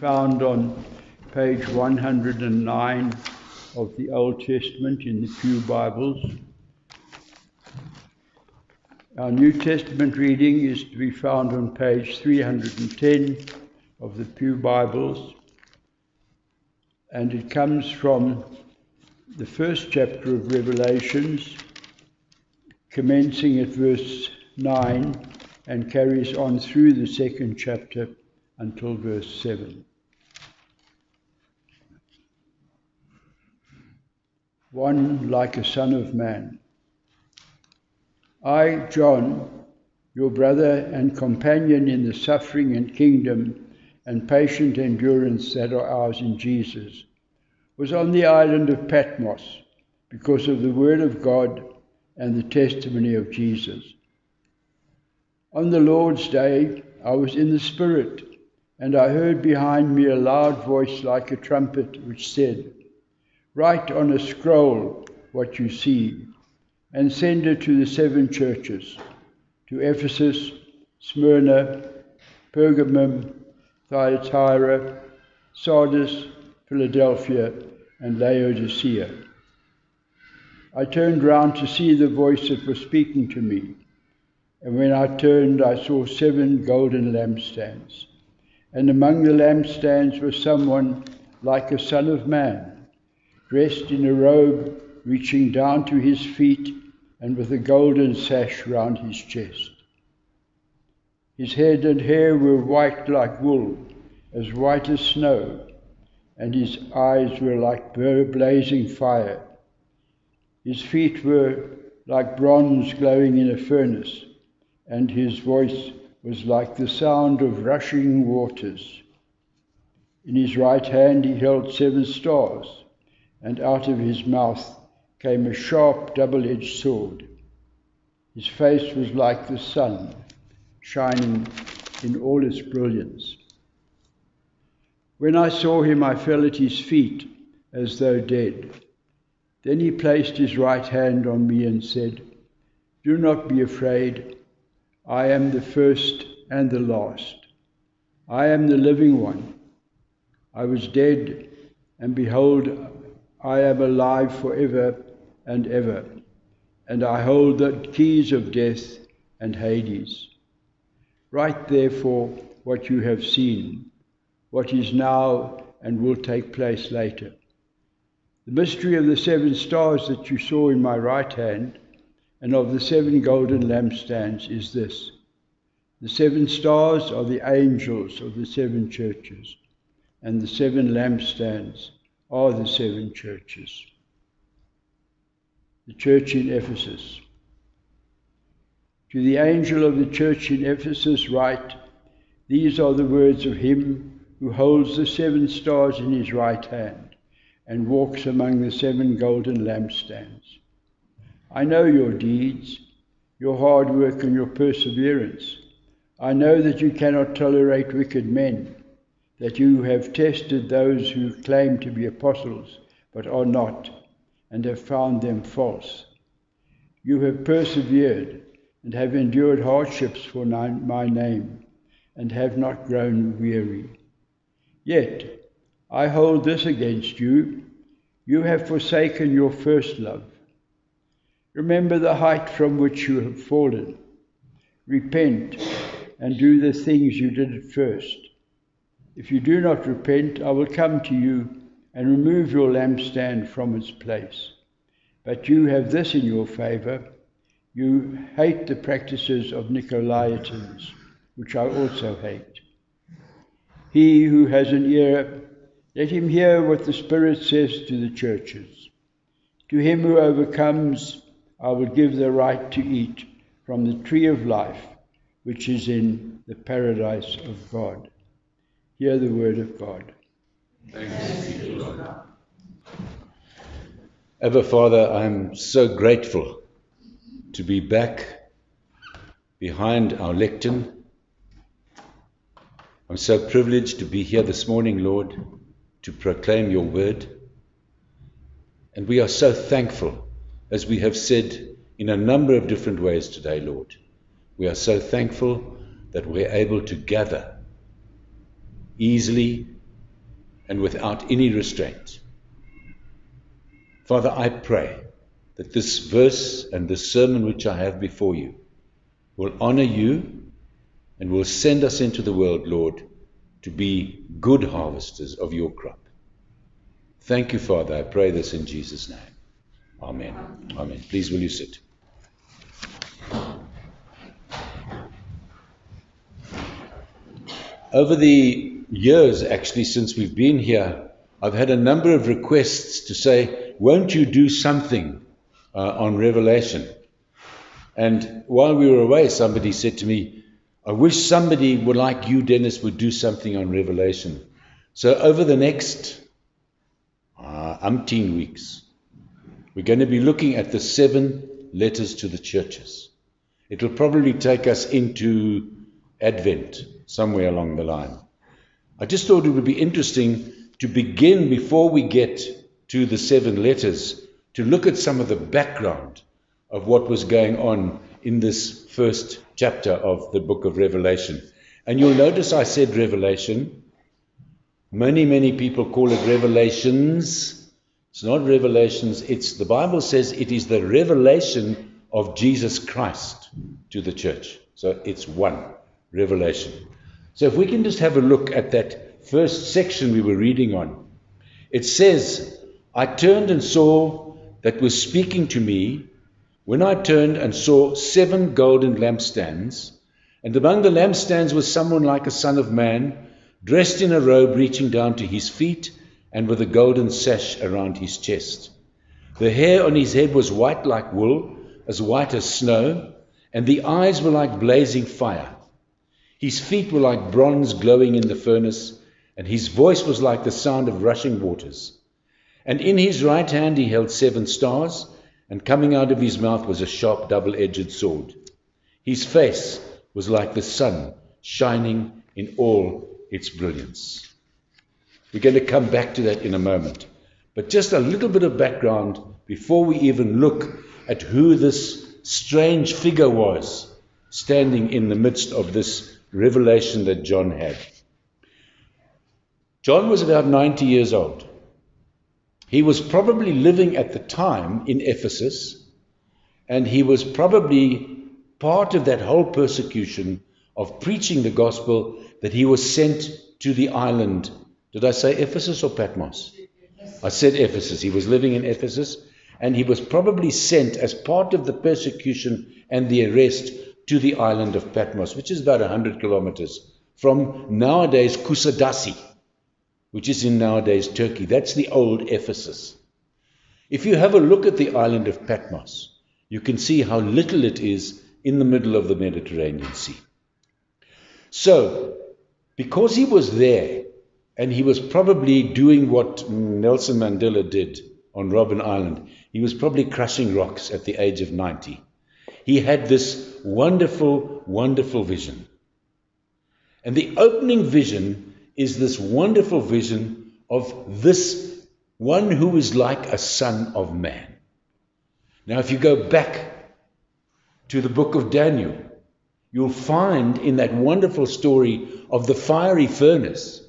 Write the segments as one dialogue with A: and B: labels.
A: found on page 109 of the Old Testament in the Pew Bibles. Our New Testament reading is to be found on page 310 of the Pew Bibles, and it comes from the first chapter of Revelations, commencing at verse 9 and carries on through the second chapter until verse 7. One like a son of man. I, John, your brother and companion in the suffering and kingdom and patient endurance that are ours in Jesus, was on the island of Patmos because of the word of God and the testimony of Jesus. On the Lord's day, I was in the Spirit, and I heard behind me a loud voice like a trumpet, which said, Write on a scroll what you see, and send it to the seven churches to Ephesus, Smyrna, Pergamum, Thyatira, Sardis, Philadelphia, and Laodicea. I turned round to see the voice that was speaking to me. And when I turned, I saw seven golden lampstands. And among the lampstands was someone like a son of man, dressed in a robe reaching down to his feet and with a golden sash round his chest. His head and hair were white like wool, as white as snow, and his eyes were like blazing fire. His feet were like bronze glowing in a furnace and his voice was like the sound of rushing waters. In his right hand he held seven stars, and out of his mouth came a sharp double edged sword. His face was like the sun, shining in all its brilliance. When I saw him, I fell at his feet as though dead. Then he placed his right hand on me and said, Do not be afraid. I am the first and the last. I am the living one. I was dead, and behold, I am alive forever and ever, and I hold the keys of death and Hades. Write therefore what you have seen, what is now and will take place later. The mystery of the seven stars that you saw in my right hand and of the seven golden lampstands is this The seven stars are the angels of the seven churches, and the seven lampstands are the seven churches. The church in Ephesus. To the angel of the church in Ephesus, write These are the words of him who holds the seven stars in his right hand and walks among the seven golden lampstands. I know your deeds, your hard work, and your perseverance. I know that you cannot tolerate wicked men, that you have tested those who claim to be apostles but are not, and have found them false. You have persevered and have endured hardships for my name, and have not grown weary. Yet I hold this against you you have forsaken your first love. Remember the height from which you have fallen. Repent and do the things you did at first. If you do not repent, I will come to you and remove your lampstand from its place. But you have this in your favor you hate the practices of Nicolaitans, which I also hate. He who has an ear, let him hear what the Spirit says to the churches. To him who overcomes, I will give the right to eat from the tree of life, which is in the paradise of God. Hear the word of God.
B: Thanks be to God. Ever Father, I'm so grateful to be back behind our lectern. I'm so privileged to be here this morning, Lord, to proclaim your word. And we are so thankful as we have said in a number of different ways today, Lord. We are so thankful that we're able to gather easily and without any restraint. Father, I pray that this verse and this sermon which I have before you will honor you and will send us into the world, Lord, to be good harvesters of your crop. Thank you, Father. I pray this in Jesus' name. Amen. Amen. Please, will you sit? Over the years, actually, since we've been here, I've had a number of requests to say, won't you do something uh, on Revelation? And while we were away, somebody said to me, I wish somebody would like you, Dennis, would do something on Revelation. So over the next uh, umpteen weeks, we're going to be looking at the seven letters to the churches. It'll probably take us into Advent, somewhere along the line. I just thought it would be interesting to begin before we get to the seven letters to look at some of the background of what was going on in this first chapter of the book of Revelation. And you'll notice I said Revelation. Many, many people call it Revelations. It's not Revelations. It's the Bible says it is the revelation of Jesus Christ to the church. So it's one revelation. So if we can just have a look at that first section we were reading on, it says, I turned and saw that was speaking to me when I turned and saw seven golden lampstands, and among the lampstands was someone like a son of man, dressed in a robe reaching down to his feet, and with a golden sash around his chest. The hair on his head was white like wool, as white as snow, and the eyes were like blazing fire. His feet were like bronze glowing in the furnace, and his voice was like the sound of rushing waters. And in his right hand he held seven stars, and coming out of his mouth was a sharp double edged sword. His face was like the sun shining in all its brilliance. We're going to come back to that in a moment. But just a little bit of background before we even look at who this strange figure was standing in the midst of this revelation that John had. John was about 90 years old. He was probably living at the time in Ephesus, and he was probably part of that whole persecution of preaching the gospel that he was sent to the island. Did I say Ephesus or Patmos? I said Ephesus. He was living in Ephesus, and he was probably sent as part of the persecution and the arrest to the island of Patmos, which is about 100 kilometers from nowadays Kusadasi which is in nowadays Turkey. That's the old Ephesus. If you have a look at the island of Patmos, you can see how little it is in the middle of the Mediterranean Sea. So, because he was there, and he was probably doing what Nelson Mandela did on Robben Island, he was probably crushing rocks at the age of 90. He had this wonderful, wonderful vision. And the opening vision is this wonderful vision of this one who is like a son of man. Now, if you go back to the book of Daniel, you'll find in that wonderful story of the fiery furnace,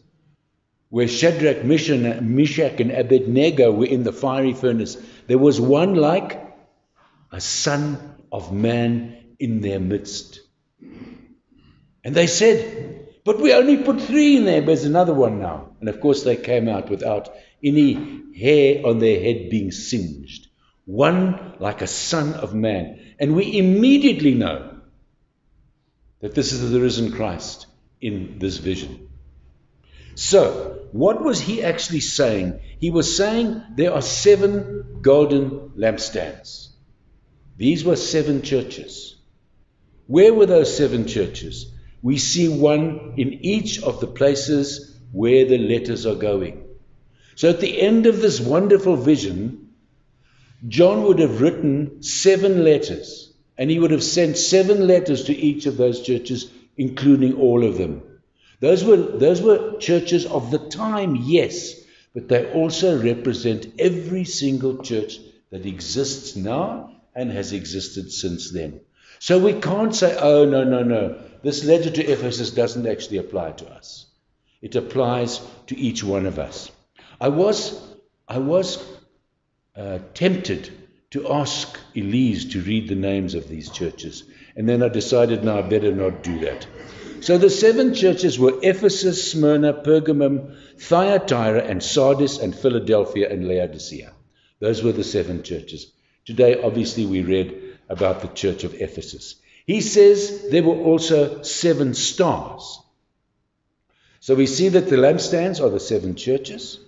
B: where Shadrach, Meshach, and Abednego were in the fiery furnace, there was one like a son of man in their midst. And they said, but we only put three in there, there's another one now. And of course, they came out without any hair on their head being singed. One like a son of man. And we immediately know that this is the risen Christ in this vision. So, what was he actually saying? He was saying there are seven golden lampstands. These were seven churches. Where were those seven churches? we see one in each of the places where the letters are going. So at the end of this wonderful vision, John would have written seven letters, and he would have sent seven letters to each of those churches, including all of them. Those were, those were churches of the time, yes, but they also represent every single church that exists now and has existed since then. So we can't say, oh, no, no, no, this letter to Ephesus doesn't actually apply to us. It applies to each one of us. I was, I was uh, tempted to ask Elise to read the names of these churches, and then I decided, no, I better not do that. So the seven churches were Ephesus, Smyrna, Pergamum, Thyatira, and Sardis, and Philadelphia, and Laodicea. Those were the seven churches. Today, obviously, we read about the church of Ephesus. He says there were also seven stars. So we see that the lampstands are the seven churches,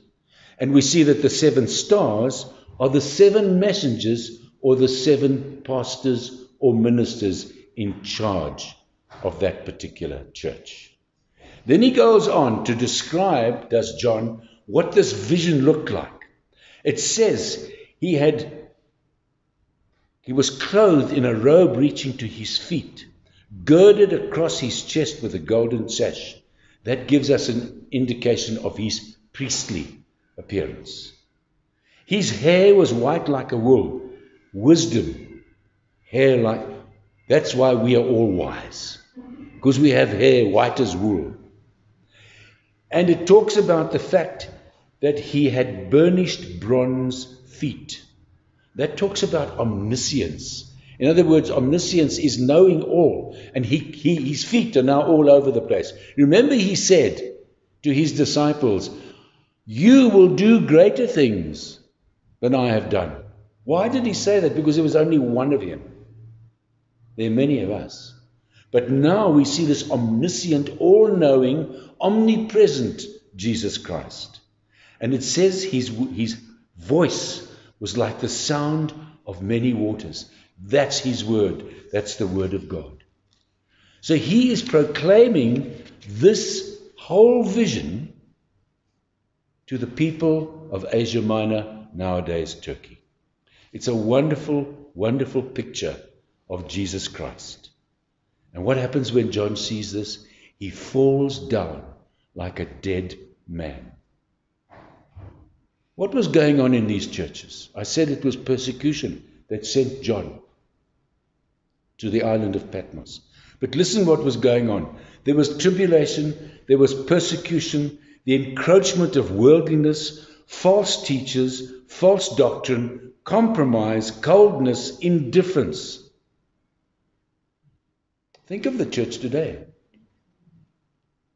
B: and we see that the seven stars are the seven messengers or the seven pastors or ministers in charge of that particular church. Then he goes on to describe, does John, what this vision looked like. It says he had he was clothed in a robe reaching to his feet, girded across his chest with a golden sash. That gives us an indication of his priestly appearance. His hair was white like a wool, wisdom, hair like. That's why we are all wise, because we have hair white as wool. And it talks about the fact that he had burnished bronze feet. That talks about omniscience. In other words, omniscience is knowing all, and he, he, his feet are now all over the place. Remember, he said to his disciples, You will do greater things than I have done. Why did he say that? Because there was only one of him. There are many of us. But now we see this omniscient, all knowing, omnipresent Jesus Christ. And it says his, his voice was like the sound of many waters. That's his word. That's the word of God. So he is proclaiming this whole vision to the people of Asia Minor, nowadays Turkey. It's a wonderful, wonderful picture of Jesus Christ. And what happens when John sees this? He falls down like a dead man. What was going on in these churches? I said it was persecution that sent John to the island of Patmos. But listen what was going on. There was tribulation, there was persecution, the encroachment of worldliness, false teachers, false doctrine, compromise, coldness, indifference. Think of the church today.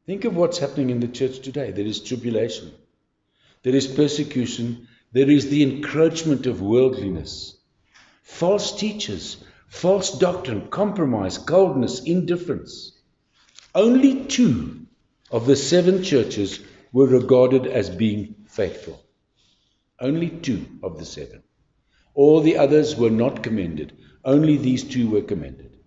B: Think of what's happening in the church today. There is tribulation there is persecution, there is the encroachment of worldliness, false teachers, false doctrine, compromise, coldness, indifference. Only two of the seven churches were regarded as being faithful. Only two of the seven. All the others were not commended. Only these two were commended.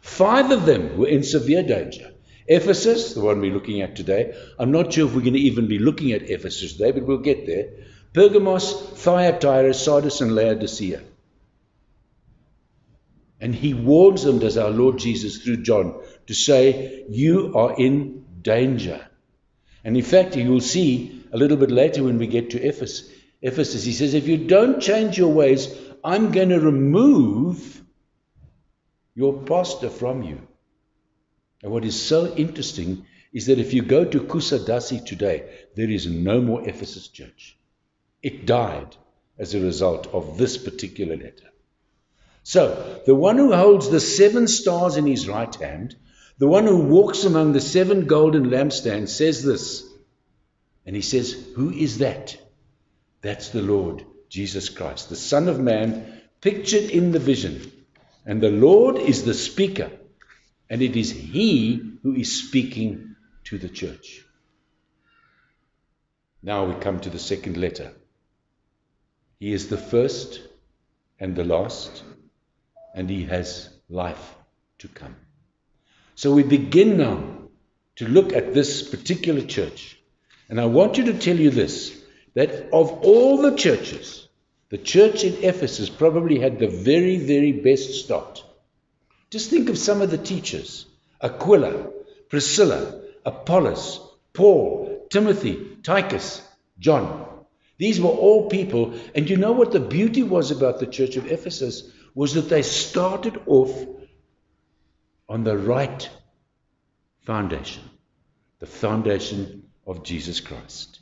B: Five of them were in severe danger. Ephesus, the one we're looking at today, I'm not sure if we're going to even be looking at Ephesus today, but we'll get there. Pergamos, Thyatira, Sardis, and Laodicea. And he warns them, does our Lord Jesus through John, to say, You are in danger. And in fact, you will see a little bit later when we get to Ephesus, Ephesus, he says, If you don't change your ways, I'm going to remove your pastor from you. And what is so interesting is that if you go to Kusadasi today, there is no more Ephesus church. It died as a result of this particular letter. So, the one who holds the seven stars in his right hand, the one who walks among the seven golden lampstands, says this. And he says, Who is that? That's the Lord Jesus Christ, the Son of Man, pictured in the vision. And the Lord is the speaker. And it is He who is speaking to the church. Now we come to the second letter. He is the first and the last, and He has life to come. So we begin now to look at this particular church. And I want you to tell you this that of all the churches, the church in Ephesus probably had the very, very best start. Just think of some of the teachers Aquila, Priscilla, Apollos, Paul, Timothy, Titus, John. These were all people, and you know what the beauty was about the church of Ephesus was that they started off on the right foundation, the foundation of Jesus Christ.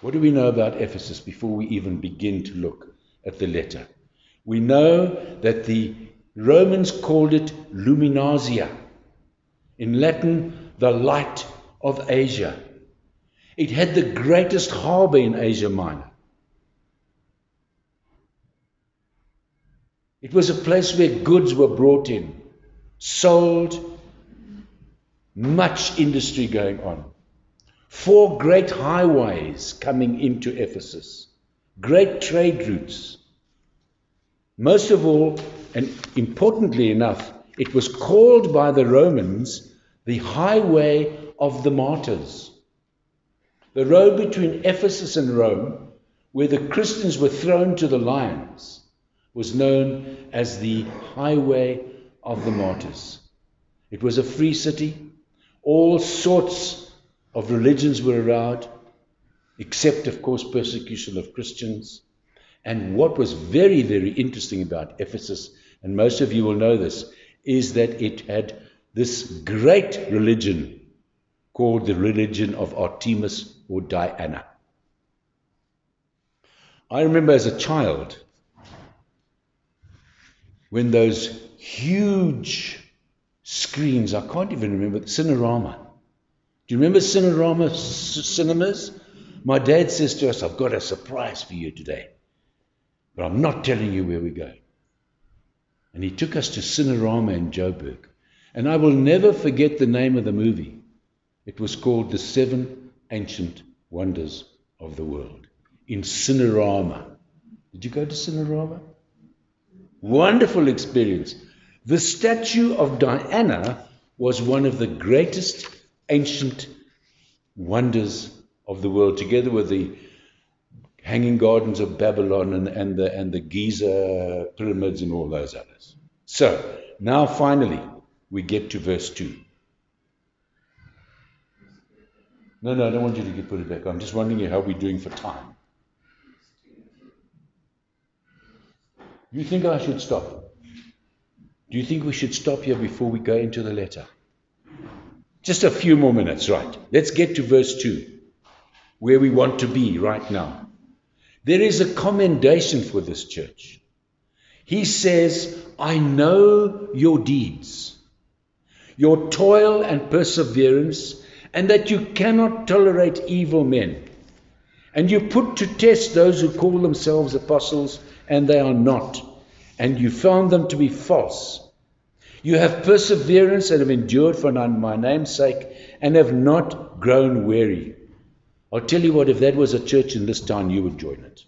B: What do we know about Ephesus before we even begin to look at the letter? We know that the Romans called it Luminasia. In Latin, the light of Asia. It had the greatest harbor in Asia Minor. It was a place where goods were brought in, sold, much industry going on. Four great highways coming into Ephesus, great trade routes. Most of all, and importantly enough, it was called by the Romans the highway of the martyrs. The road between Ephesus and Rome, where the Christians were thrown to the lions, was known as the highway of the martyrs. It was a free city. All sorts of religions were allowed, except, of course, persecution of Christians. And what was very, very interesting about Ephesus, and most of you will know this, is that it had this great religion called the religion of Artemis or Diana. I remember as a child when those huge screens, I can't even remember, Cinerama. Do you remember Cinerama cinemas? My dad says to us, I've got a surprise for you today, but I'm not telling you where we're going. And he took us to Cinerama in Joburg. And I will never forget the name of the movie. It was called The Seven Ancient Wonders of the World in Cinerama. Did you go to Cinerama? Wonderful experience. The statue of Diana was one of the greatest ancient wonders of the world, together with the Hanging Gardens of Babylon and, and, the, and the Giza pyramids and all those others. So, now finally, we get to verse 2. No, no, I don't want you to get put it back. I'm just wondering how we're doing for time. You think I should stop? Do you think we should stop here before we go into the letter? Just a few more minutes, right? Let's get to verse 2, where we want to be right now. There is a commendation for this church. He says, I know your deeds, your toil and perseverance, and that you cannot tolerate evil men. And you put to test those who call themselves apostles and they are not, and you found them to be false. You have perseverance and have endured for my name's sake, and have not grown weary. I'll tell you what, if that was a church in this town, you would join it.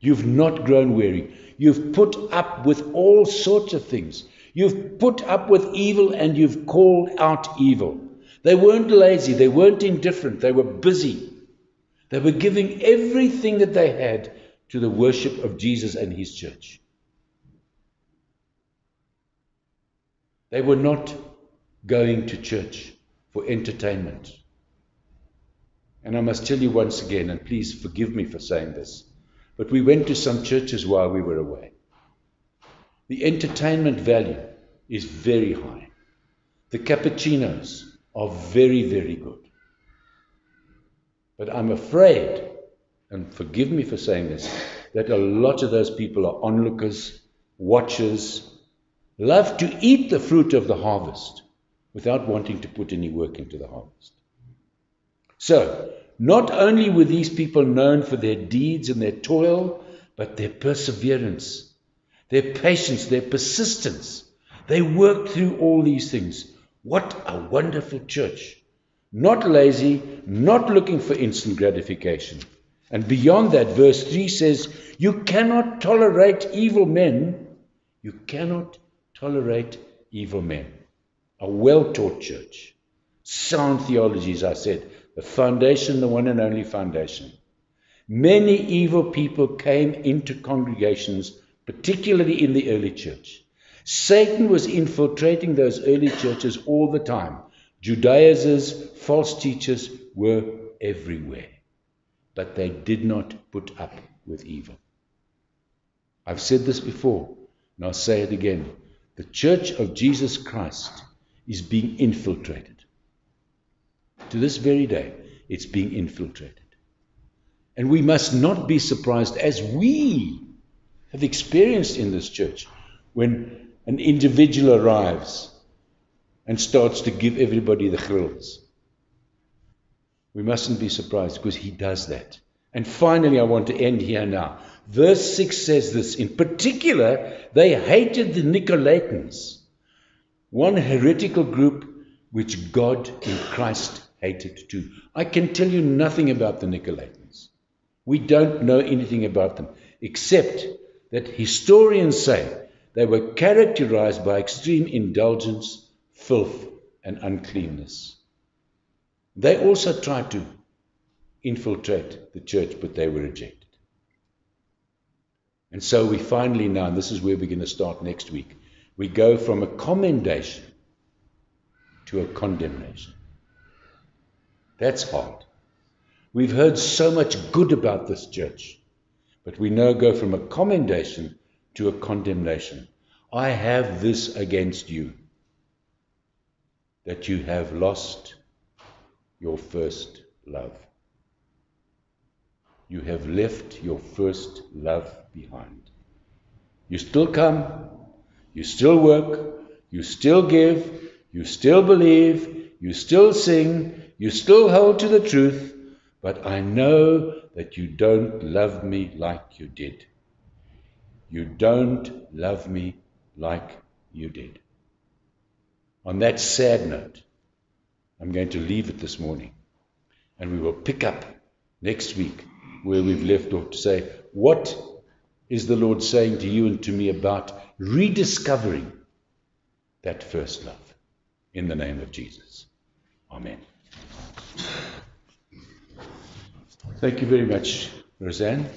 B: You've not grown weary. You've put up with all sorts of things. You've put up with evil and you've called out evil. They weren't lazy, they weren't indifferent, they were busy. They were giving everything that they had to the worship of Jesus and his church. They were not going to church for entertainment. And I must tell you once again, and please forgive me for saying this, but we went to some churches while we were away. The entertainment value is very high. The cappuccinos are very, very good. But I'm afraid and forgive me for saying this, that a lot of those people are onlookers, watchers, love to eat the fruit of the harvest without wanting to put any work into the harvest. So, not only were these people known for their deeds and their toil, but their perseverance, their patience, their persistence. They worked through all these things. What a wonderful church! Not lazy, not looking for instant gratification and beyond that, verse 3 says, You cannot tolerate evil men. You cannot tolerate evil men. A well taught church. Sound theology, as I said. The foundation, the one and only foundation. Many evil people came into congregations, particularly in the early church. Satan was infiltrating those early churches all the time. Judaizers, false teachers were everywhere but they did not put up with evil. I've said this before, and I'll say it again. The church of Jesus Christ is being infiltrated. To this very day, it's being infiltrated. And we must not be surprised, as we have experienced in this church, when an individual arrives and starts to give everybody the grills. We mustn't be surprised because he does that. And finally, I want to end here now. Verse 6 says this In particular, they hated the Nicolaitans, one heretical group which God in Christ hated. I can tell you nothing about the Nicolaitans. We don't know anything about them, except that historians say they were characterized by extreme indulgence, filth, and uncleanness. They also tried to infiltrate the church, but they were rejected. And so we finally now, and this is where we're going to start next week, we go from a commendation to a condemnation. That's hard. We've heard so much good about this church, but we now go from a commendation to a condemnation. I have this against you that you have lost your first love. You have left your first love behind. You still come, you still work, you still give, you still believe, you still sing, you still hold to the truth, but I know that you don't love me like you did. You don't love me like you did. On that sad note, I'm going to leave it this morning and we will pick up next week where we've left off to say, what is the Lord saying to you and to me about rediscovering that first love in the name of Jesus? Amen. Thank you very much, Roseanne.